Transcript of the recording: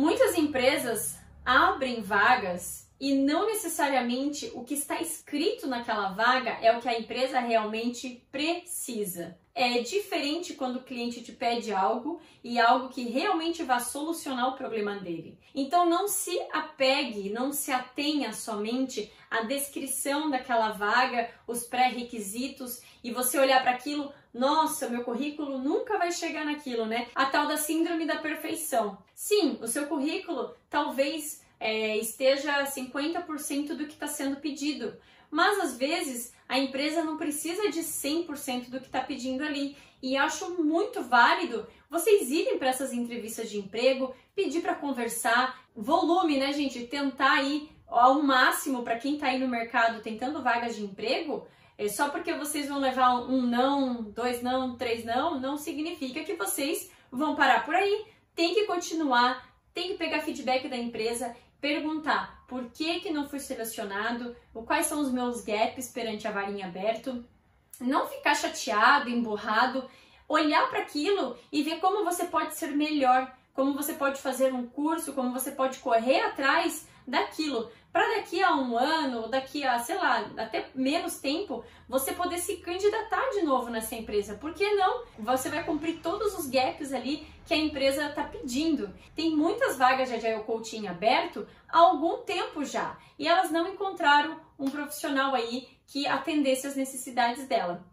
Muitas empresas abrem vagas e não necessariamente o que está escrito naquela vaga é o que a empresa realmente precisa. É diferente quando o cliente te pede algo e algo que realmente vai solucionar o problema dele. Então não se apegue, não se atenha somente à descrição daquela vaga, os pré-requisitos e você olhar para aquilo, nossa, meu currículo nunca vai chegar naquilo, né? A tal da síndrome da perfeição. Sim, o seu currículo talvez é, esteja 50% do que está sendo pedido. Mas às vezes a empresa não precisa de 100% do que está pedindo ali. E acho muito válido vocês irem para essas entrevistas de emprego, pedir para conversar, volume, né, gente? Tentar ir ao máximo para quem está aí no mercado tentando vagas de emprego. É só porque vocês vão levar um não, dois não, três não, não significa que vocês vão parar por aí. Tem que continuar, tem que pegar feedback da empresa perguntar por que, que não fui selecionado, quais são os meus gaps perante a varinha aberto, não ficar chateado, emburrado, olhar para aquilo e ver como você pode ser melhor, como você pode fazer um curso, como você pode correr atrás daquilo, um ano, daqui a, sei lá, até menos tempo, você poder se candidatar de novo nessa empresa. Por que não? Você vai cumprir todos os gaps ali que a empresa está pedindo. Tem muitas vagas de Agile Coaching aberto há algum tempo já, e elas não encontraram um profissional aí que atendesse as necessidades dela.